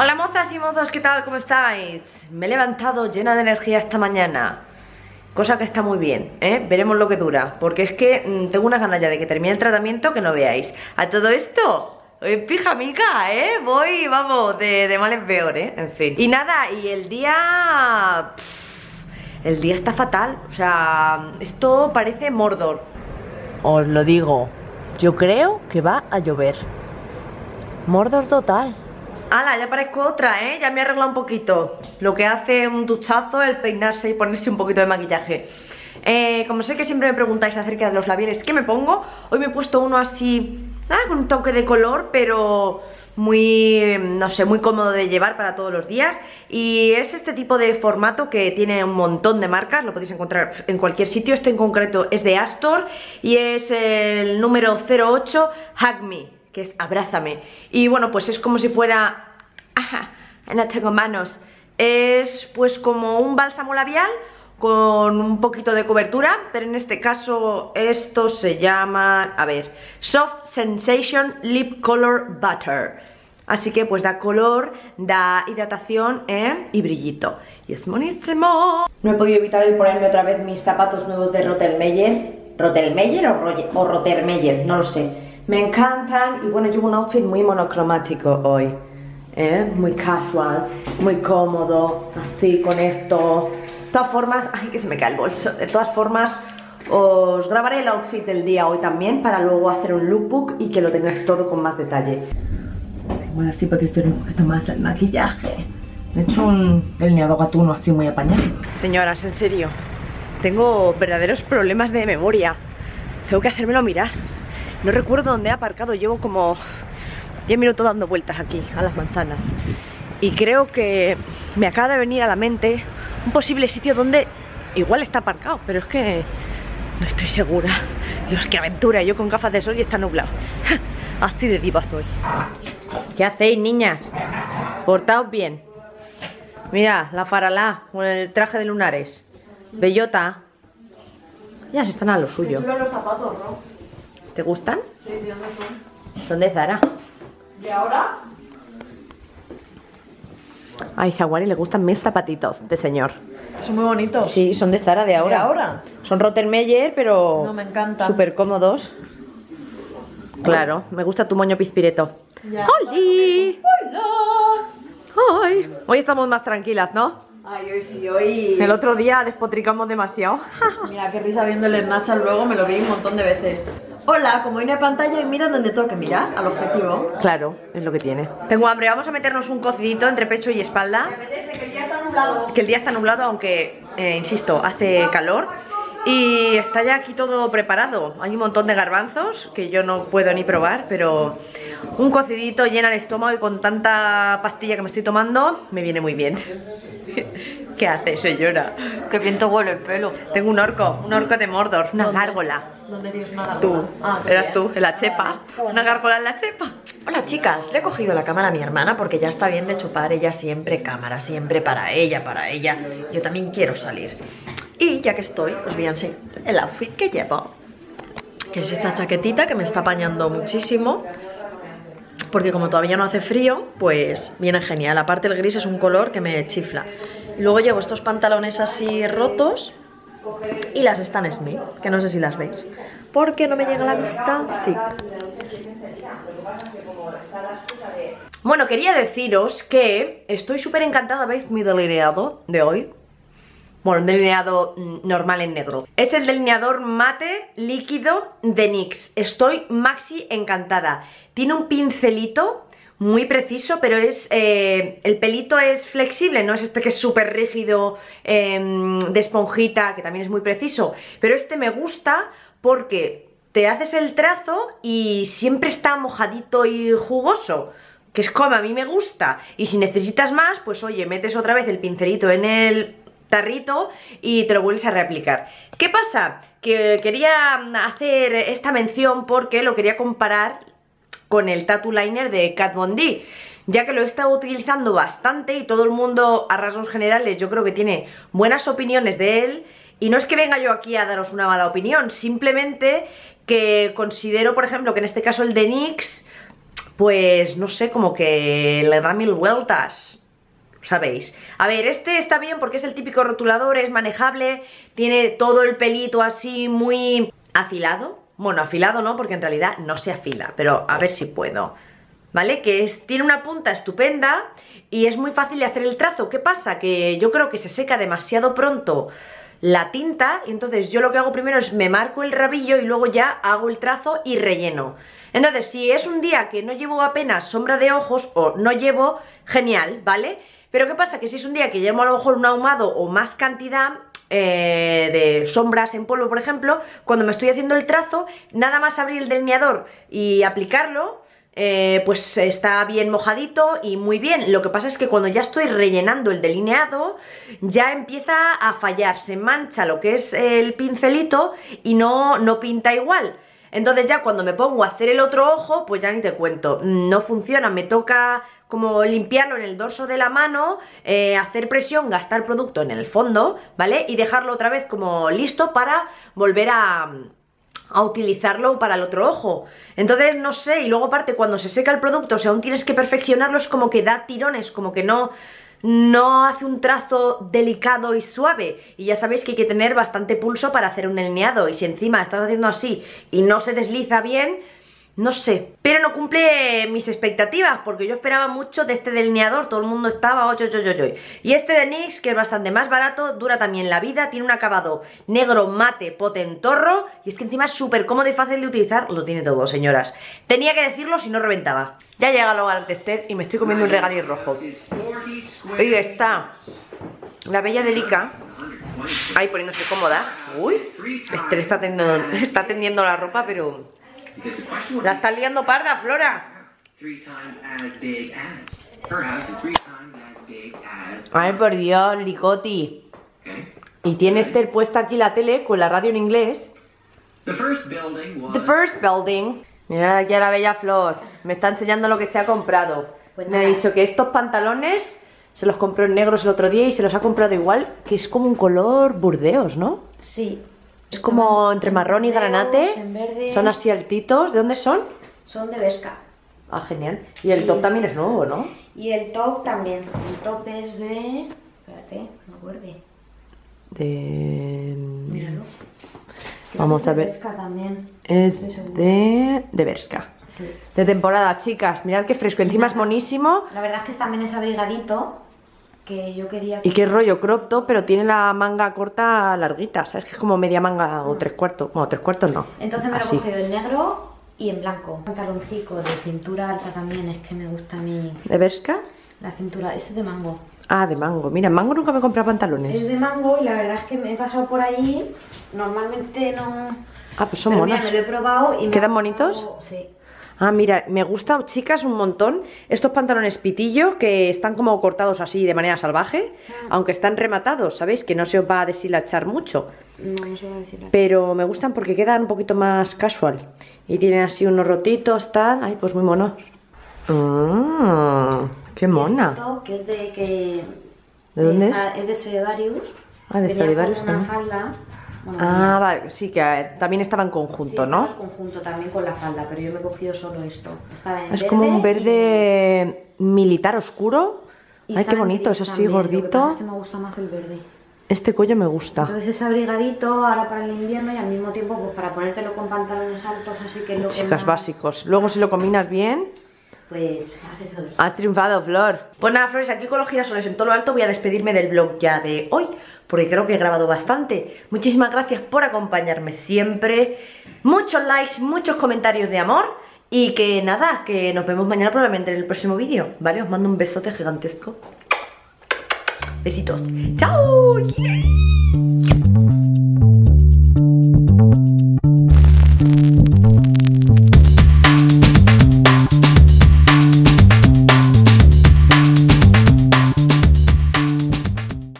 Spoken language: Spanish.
Hola mozas y mozos, ¿qué tal? ¿Cómo estáis? Me he levantado llena de energía esta mañana Cosa que está muy bien, ¿eh? Veremos lo que dura Porque es que mm, tengo una ganas ya de que termine el tratamiento que no veáis A todo esto, en pijamica, ¿eh? Voy, vamos, de, de mal en peor, ¿eh? En fin Y nada, y el día... el día está fatal O sea, esto parece Mordor Os lo digo Yo creo que va a llover Mordor total ¡Hala! Ya parezco otra, ¿eh? Ya me he arreglado un poquito Lo que hace un duchazo el peinarse y ponerse un poquito de maquillaje eh, Como sé que siempre me preguntáis acerca de los labiales ¿Qué me pongo? Hoy me he puesto uno así ah, Con un toque de color, pero muy, no sé, muy cómodo de llevar para todos los días y es este tipo de formato que tiene un montón de marcas, lo podéis encontrar en cualquier sitio, este en concreto es de Astor y es el número 08 Hug Me que es abrázame. Y bueno, pues es como si fuera... Ajá, no tengo manos. Es pues como un bálsamo labial con un poquito de cobertura, pero en este caso esto se llama, a ver, Soft Sensation Lip Color Butter. Así que pues da color, da hidratación ¿eh? y brillito. Y es monísimo. No he podido evitar el ponerme otra vez mis zapatos nuevos de Rottelmeier. ¿Rottelmeier o, o Rottermeier? No lo sé me encantan y bueno, llevo un outfit muy monocromático hoy. ¿Eh? Muy casual, muy cómodo, así con esto. De todas formas, ay que se me cae el bolso. De todas formas, os grabaré el outfit del día hoy también para luego hacer un lookbook y que lo tengáis todo con más detalle. Bueno, así porque estoy un poquito más el maquillaje. Me he hecho un delineado gatuno así muy apañado. Señoras, en serio, tengo verdaderos problemas de memoria. Tengo que hacérmelo mirar. No recuerdo dónde he aparcado, llevo como 10 minutos dando vueltas aquí, a las manzanas. Y creo que me acaba de venir a la mente un posible sitio donde igual está aparcado, pero es que no estoy segura. Dios, qué aventura, yo con gafas de sol y está nublado. Así de diva soy. ¿Qué hacéis, niñas? Portaos bien. Mira, la faralá con el traje de lunares. Bellota. Ya se están a lo suyo. los zapatos, ¿no? ¿Te gustan? Sí, ¿de dónde son? Son de Zara. ¿De ahora? Ay, Shawari le gustan mis zapatitos de señor. Son muy bonitos. Sí, son de Zara de ahora. ¿De ahora? Son Rottermeier, pero... No, me encanta. Súper cómodos. Claro, me gusta tu moño pizpireto. Ya. ¡Holi! ¡Hola! ¡Ay! Hoy estamos más tranquilas, ¿no? Ay, hoy sí, hoy... El otro día despotricamos demasiado. Mira, qué risa viendo el Snapchat luego, me lo vi un montón de veces. Hola, como hay una pantalla y mira donde tengo que mirar, al objetivo. Claro, es lo que tiene. Tengo hambre, vamos a meternos un cocidito entre pecho y espalda. que el día está nublado. Que el día está nublado, aunque, eh, insisto, hace calor. Y está ya aquí todo preparado. Hay un montón de garbanzos que yo no puedo ni probar, pero un cocidito llena el estómago y con tanta pastilla que me estoy tomando, me viene muy bien. ¿Qué hace, señora? Que viento huele el pelo. Tengo un orco, un orco de Mordor, una ¿Dónde? gárgola. ¿Dónde tienes una gárgola? Tú, Ah, qué eras bien. tú, en la chepa. Una gárgola en la chepa. Hola chicas, le he cogido la cámara a mi hermana porque ya está bien de chupar ella siempre cámara, siempre para ella, para ella. Yo también quiero salir. Y ya que estoy, os voy a enseñar el outfit que llevo. Que es esta chaquetita que me está apañando muchísimo. Porque como todavía no hace frío, pues viene genial. Aparte el gris es un color que me chifla. Luego llevo estos pantalones así rotos y las Stan Smith, que no sé si las veis. Porque no me llega a la vista, sí. Bueno, quería deciros que estoy súper encantada, ¿veis mi delineado de hoy? Bueno, un delineado mm, normal en negro. Es el delineador mate líquido de NYX. Estoy maxi encantada. Tiene un pincelito muy preciso, pero es eh, el pelito es flexible, no es este que es súper rígido em, de esponjita, que también es muy preciso. Pero este me gusta porque te haces el trazo y siempre está mojadito y jugoso que es como a mí me gusta y si necesitas más, pues oye, metes otra vez el pincelito en el tarrito y te lo vuelves a reaplicar. ¿Qué pasa? Que quería hacer esta mención porque lo quería comparar con el Tattoo Liner de Kat Von ya que lo he estado utilizando bastante y todo el mundo a rasgos generales yo creo que tiene buenas opiniones de él y no es que venga yo aquí a daros una mala opinión, simplemente que considero, por ejemplo, que en este caso el de NYX pues no sé, como que le da mil vueltas. ¿Sabéis? A ver, este está bien porque es el típico rotulador, es manejable, tiene todo el pelito así muy afilado. Bueno, afilado no, porque en realidad no se afila, pero a ver si puedo. ¿Vale? Que tiene una punta estupenda y es muy fácil de hacer el trazo. ¿Qué pasa? Que yo creo que se seca demasiado pronto la tinta y entonces yo lo que hago primero es me marco el rabillo y luego ya hago el trazo y relleno. Entonces, si es un día que no llevo apenas sombra de ojos o no llevo, genial, ¿vale? Pero ¿qué pasa? Que si es un día que llevo a lo mejor un ahumado o más cantidad eh, de sombras en polvo, por ejemplo, cuando me estoy haciendo el trazo, nada más abrir el delineador y aplicarlo, eh, pues está bien mojadito y muy bien. Lo que pasa es que cuando ya estoy rellenando el delineado, ya empieza a fallar, se mancha lo que es el pincelito y no, no pinta igual. Entonces ya cuando me pongo a hacer el otro ojo, pues ya ni te cuento, no funciona, me toca como limpiarlo en el dorso de la mano, eh, hacer presión, gastar producto en el fondo, ¿vale? Y dejarlo otra vez como listo para volver a, utilizarlo para el otro ojo. Entonces, no sé, y luego aparte cuando se seca el producto, si aún tienes que perfeccionarlo, es como que da tirones, como que no no hace un trazo delicado y suave y ya sabéis que hay que tener bastante pulso para hacer un delineado y si encima estás haciendo así y no se desliza bien no sé, pero no cumple mis expectativas porque yo esperaba mucho de este delineador, todo el mundo estaba Y este de NYX, que es bastante más barato, dura también la vida, tiene un acabado negro mate potentorro y es que encima es súper cómodo y fácil de utilizar, lo tiene todo, señoras. Tenía que decirlo si no reventaba. Ya llega luego al tester y me estoy comiendo un regalí rojo. Oye, está la bella delica ahí poniéndose cómoda. Uy, este está está tendiendo la ropa, pero la está liando parda, Flora. Ay, por Dios, Licoti. Y tiene Esther puesta aquí la tele con la radio en inglés. The first building. Mira aquí a la bella Flor. Me está enseñando lo que se ha comprado. Pues Me ha dicho que estos pantalones se los compró en negros el otro día y se los ha comprado igual, que es como un color burdeos, ¿no? Sí, es como entre marrón y granate. Son así altitos. ¿De dónde son? Son de Vesca. Ah, genial. Y el top también es nuevo, ¿no? Y el top también. El top es de... Espérate, no acuerde. De... Míralo. Vamos a ver. También. Es de... De. Sí. De temporada, chicas. Mirad qué fresco. Encima es monísimo. La verdad es que también es abrigadito yo quería... Y qué rollo crop top, pero tiene la manga corta larguita, ¿sabes? Que es como media manga o tres cuartos. Bueno, tres cuartos no. Entonces me lo he cogido en negro y en blanco. Pantaloncico de cintura alta también, es que me gusta a mí. ¿De Berska? La cintura, este es de mango. Ah, de mango. Mira, en mango nunca me he comprado pantalones. Es de mango y la verdad es que me he pasado por allí. Normalmente no... Ah, pues son monos. me lo he probado y ¿Quedan bonitos? Sí. Ah, mira, me gusta, chicas, un montón estos pantalones pitillo que están como cortados así de manera salvaje, ah. aunque están rematados, ¿sabéis? Que no se os va a deshilachar mucho. No, no se va a deshilachar. Pero me gustan porque quedan un poquito más casual. Y tienen así unos rotitos, tal. Ay, pues muy monos. Ah, qué mona. que es de que... ¿De dónde es? Es de Stradivarius. Ah, de Stradivarius también. falda ah, vale, sí, que eh, también estaba en conjunto, sí, ¿no? en conjunto también con la falda, pero yo me he cogido solo esto. es como un verde militar oscuro. Ay, qué bonito, es así gordito. me gusta más el verde. Este cuello me gusta. Entonces es abrigadito ahora para el invierno y al mismo tiempo pues para ponértelo con pantalones altos, así que lo Chicas básicos. Luego si lo combinas bien... Pues haces todo. Has triunfado, Flor. Pues nada, Flores, aquí con los girasoles en todo lo alto voy a despedirme del vlog ya de hoy porque creo que he grabado bastante. Muchísimas gracias por acompañarme siempre. Muchos likes, muchos comentarios de amor. Y que nada, que nos vemos mañana probablemente en el próximo vídeo, ¿vale? Os mando un besote gigantesco. Besitos. ¡Chao!